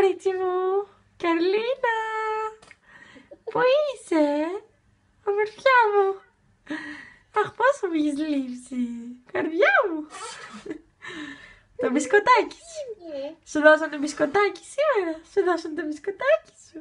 κορίτσι μου. Καρλίνα. Πού είσαι. Ομορφιά μου; Αχ, πόσο μου έχεις λείψει. Καρδιά μου. Το μπισκοτάκι σου. Σου δώσανε μπισκοτάκι σήμερα. Σου δώσανε το μπισκοτάκι σου.